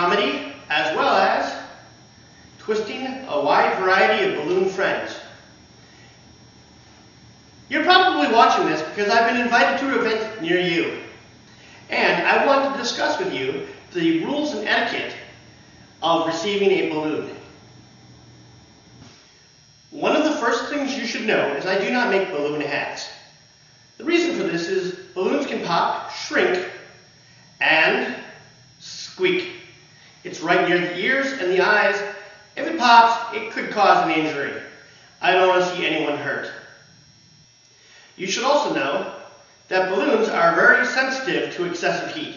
comedy as well as twisting a wide variety of balloon friends. You're probably watching this because I've been invited to an event near you. And I want to discuss with you the rules and etiquette of receiving a balloon. One of the first things you should know is I do not make balloon hats. The reason for this is balloons can pop, shrink, and squeak. It's right near the ears and the eyes. If it pops, it could cause an injury. I don't want to see anyone hurt. You should also know that balloons are very sensitive to excessive heat.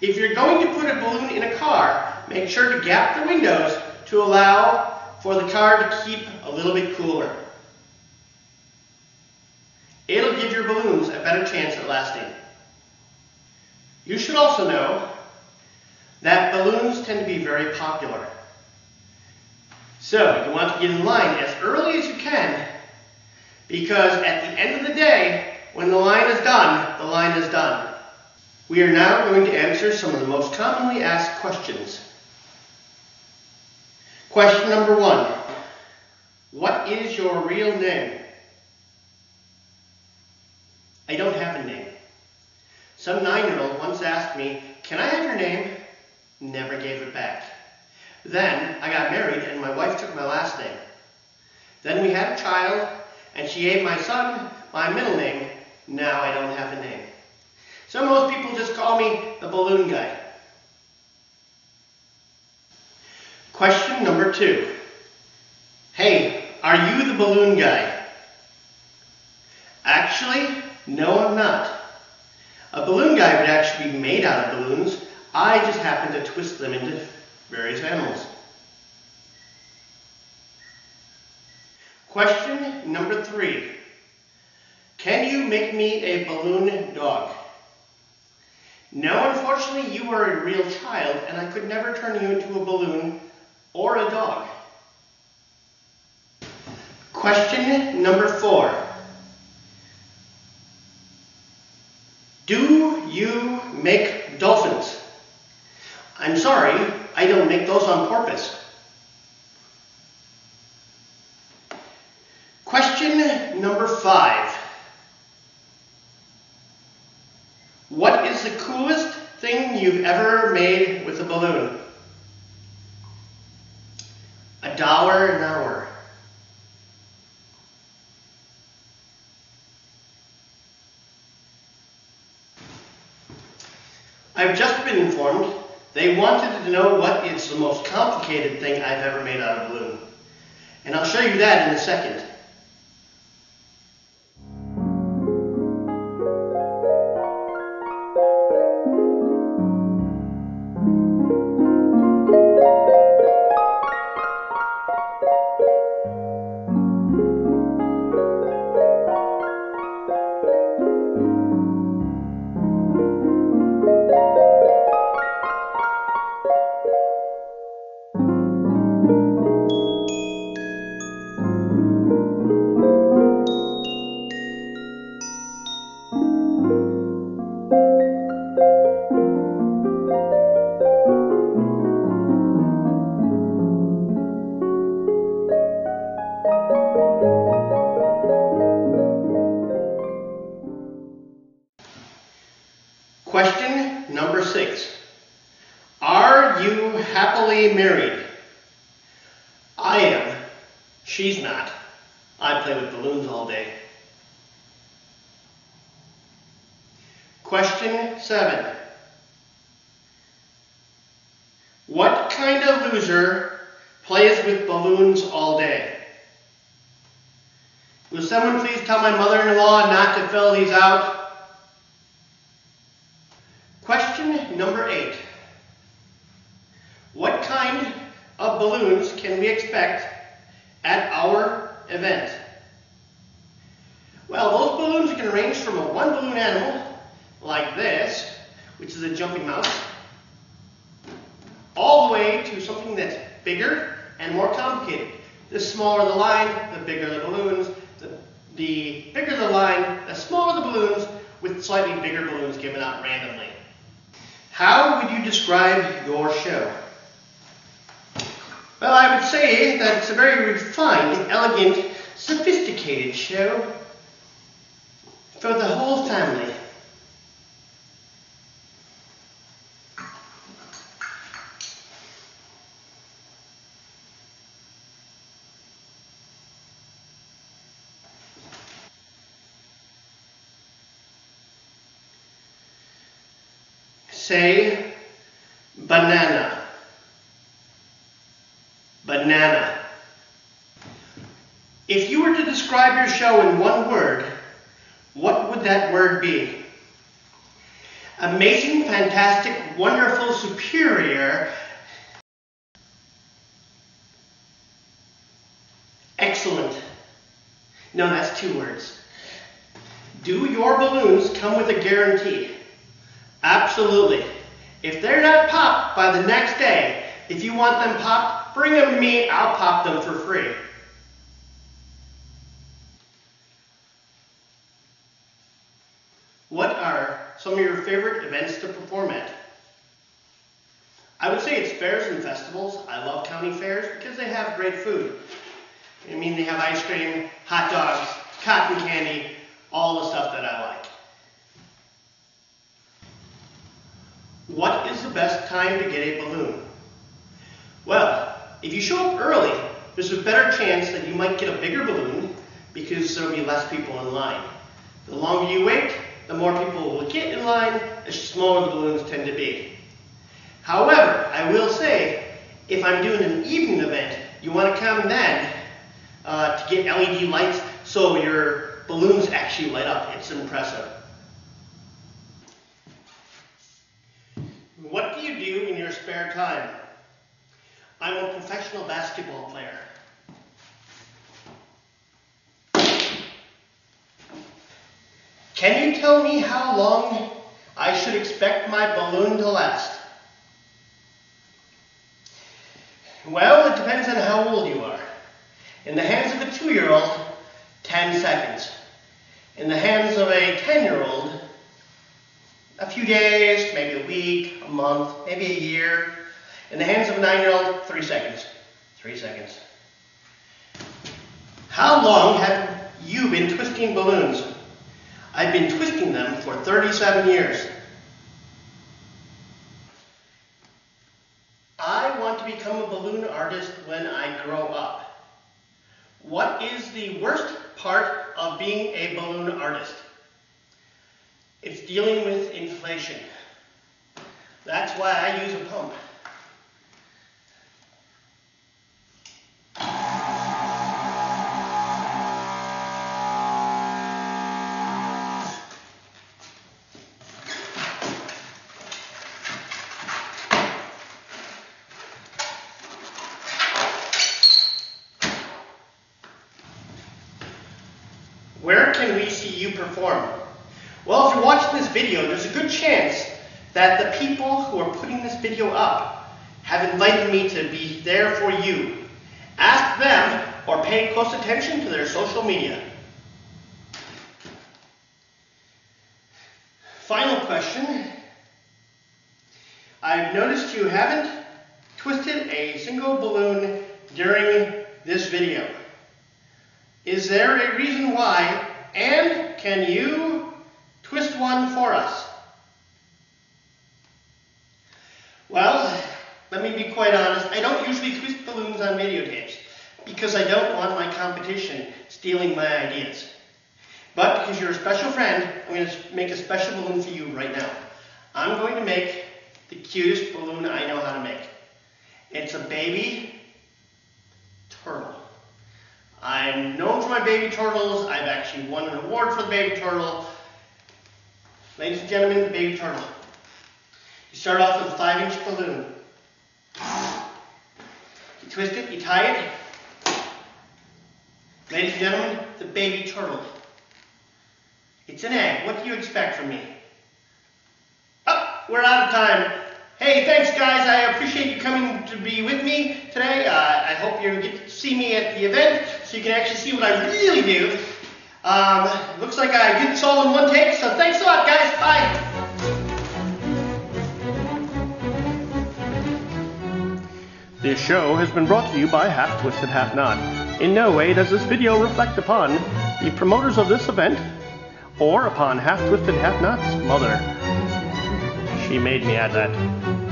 If you're going to put a balloon in a car, make sure to gap the windows to allow for the car to keep a little bit cooler. It'll give your balloons a better chance at lasting. You should also know that balloons tend to be very popular. So you want to get in line as early as you can because at the end of the day, when the line is done, the line is done. We are now going to answer some of the most commonly asked questions. Question number one. What is your real name? I don't have a name. Some nine-year-old once asked me, can I have your name? Never gave it back. Then I got married and my wife took my last name. Then we had a child and she gave my son my middle name. Now I don't have a name. So most people just call me the balloon guy. Question number two. Hey, are you the balloon guy? Actually, no I'm not. A balloon guy would actually be made out of balloons. I just happen to twist them into various animals. Question number three. Can you make me a balloon dog? No, unfortunately, you are a real child, and I could never turn you into a balloon or a dog. Question number four. Do you make dolphins? I'm sorry, I don't make those on purpose. Question number five. What is the coolest thing you've ever made with a balloon? A dollar an hour. I've just been informed they wanted to know what is the most complicated thing I've ever made out of balloon. And I'll show you that in a second. Question number six. Are you happily married? I am. She's not. I play with balloons all day. Question seven. What kind of loser plays with balloons all day? Will someone please tell my mother-in-law not to fill these out? Question number eight. What kind of balloons can we expect at our event? Well, those balloons can range from a one balloon animal, like this, which is a jumping mouse, all the way to something that's bigger, and more complicated. The smaller the line, the bigger the balloons. The, the bigger the line, the smaller the balloons, with slightly bigger balloons given out randomly. How would you describe your show? Well, I would say that it's a very refined, elegant, sophisticated show for the whole family. Say banana. Banana. If you were to describe your show in one word, what would that word be? Amazing, fantastic, wonderful, superior, excellent. No, that's two words. Do your balloons come with a guarantee? Absolutely. If they're not popped by the next day, if you want them popped, bring them to me. I'll pop them for free. What are some of your favorite events to perform at? I would say it's fairs and festivals. I love county fairs because they have great food. I mean, they have ice cream, hot dogs, cotton candy, all the stuff that I like. What is the best time to get a balloon? Well, if you show up early, there's a better chance that you might get a bigger balloon because there'll be less people in line. The longer you wait, the more people will get in line, the smaller the balloons tend to be. However, I will say, if I'm doing an evening event, you want to come then uh, to get LED lights so your balloons actually light up. It's impressive. What do you do in your spare time? I'm a professional basketball player. Can you tell me how long I should expect my balloon to last? Well, it depends on how old you are. In the hands of a two-year-old, 10 seconds. In the hands of a 10-year-old, a few days, maybe a week, a month, maybe a year. In the hands of a nine-year-old, three seconds. Three seconds. How long have you been twisting balloons? I've been twisting them for 37 years. I want to become a balloon artist when I grow up. What is the worst part of being a balloon artist? It's dealing with inflation. That's why I use a pump. Where can we see you perform? Well, if you're watching this video, there's a good chance that the people who are putting this video up have invited me to be there for you. Ask them or pay close attention to their social media. Final question. I've noticed you haven't twisted a single balloon during this video. Is there a reason why? And can you twist one for us? Well, let me be quite honest. I don't usually twist balloons on videotapes because I don't want my competition stealing my ideas. But because you're a special friend, I'm going to make a special balloon for you right now. I'm going to make the cutest balloon I know how to make. It's a baby turtle. I'm known for my baby turtles. I've actually won an award for the baby turtle. Ladies and gentlemen, the baby turtle. You start off with a five inch balloon. You twist it, you tie it. Ladies and gentlemen, the baby turtle. It's an egg. What do you expect from me? Oh, we're out of time. Hey, thanks guys. I appreciate you coming to be with me today. Uh, I hope you get to see me at the event so you can actually see what I really do. Um, looks like I did this all in one take, so thanks a lot, guys. Bye. This show has been brought to you by Half Twisted Half Knot. In no way does this video reflect upon the promoters of this event or upon Half Twisted Half Knot's mother. She made me add that.